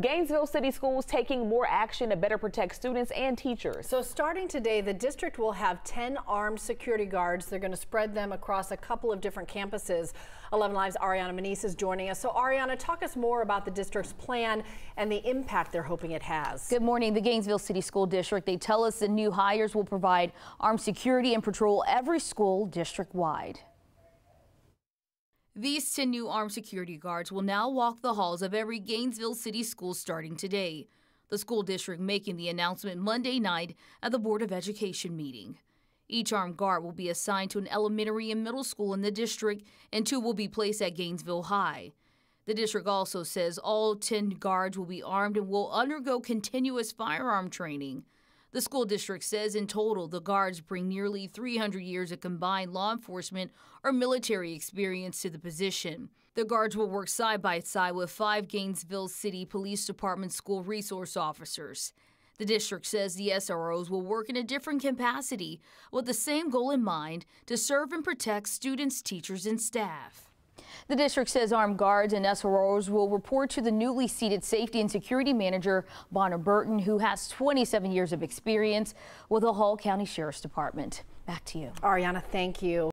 Gainesville City Schools taking more action to better protect students and teachers. So starting today, the district will have 10 armed security guards. They're going to spread them across a couple of different campuses. 11Alive's Ariana Manise is joining us. So Ariana, talk us more about the district's plan and the impact they're hoping it has. Good morning. The Gainesville City School District, they tell us the new hires will provide armed security and patrol every school district-wide. These 10 new armed security guards will now walk the halls of every Gainesville City school starting today. The school district making the announcement Monday night at the Board of Education meeting. Each armed guard will be assigned to an elementary and middle school in the district, and two will be placed at Gainesville High. The district also says all 10 guards will be armed and will undergo continuous firearm training. The school district says in total, the guards bring nearly 300 years of combined law enforcement or military experience to the position. The guards will work side by side with five Gainesville City Police Department school resource officers. The district says the SROs will work in a different capacity with the same goal in mind to serve and protect students, teachers, and staff. The district says armed guards and SROs will report to the newly seated safety and security manager, Bonner Burton, who has 27 years of experience with the Hall County Sheriff's Department. Back to you. Ariana, thank you.